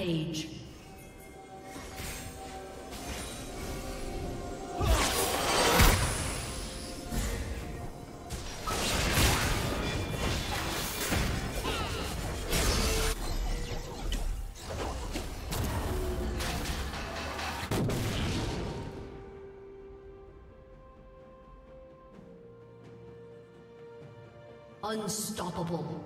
Rampage. Unstoppable.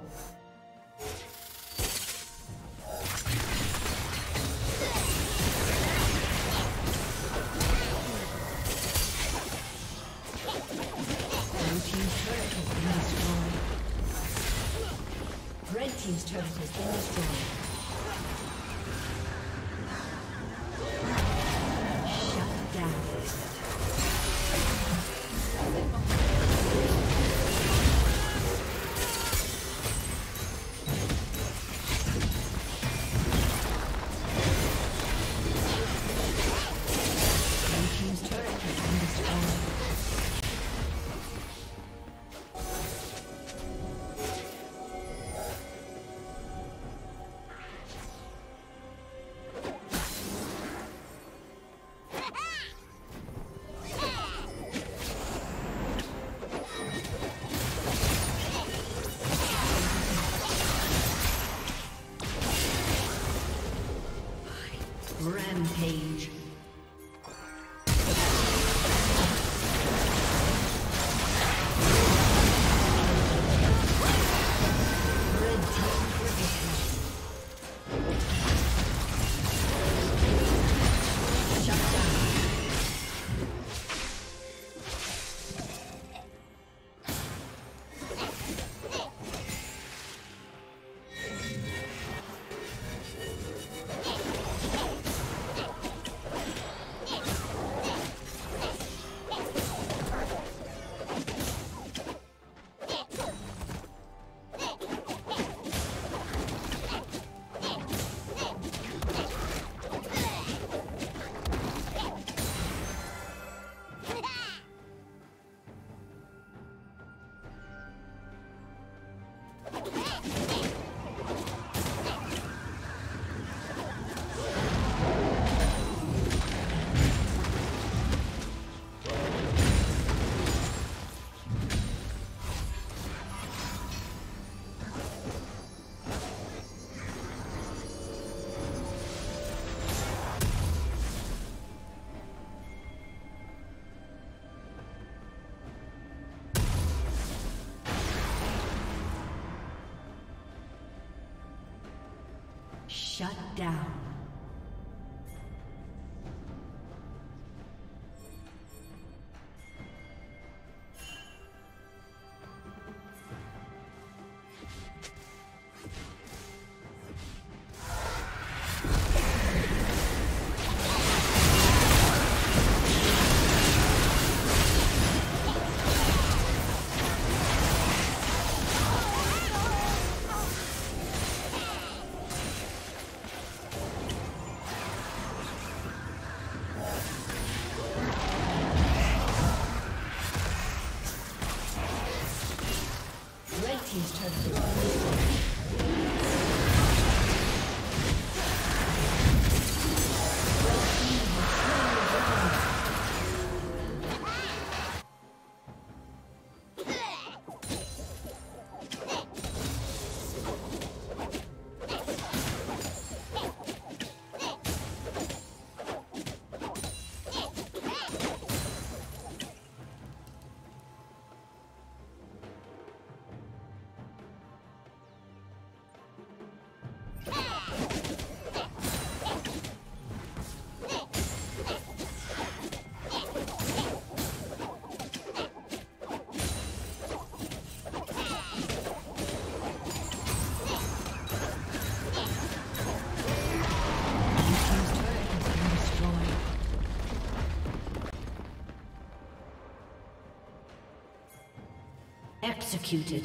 Shut down. Executed.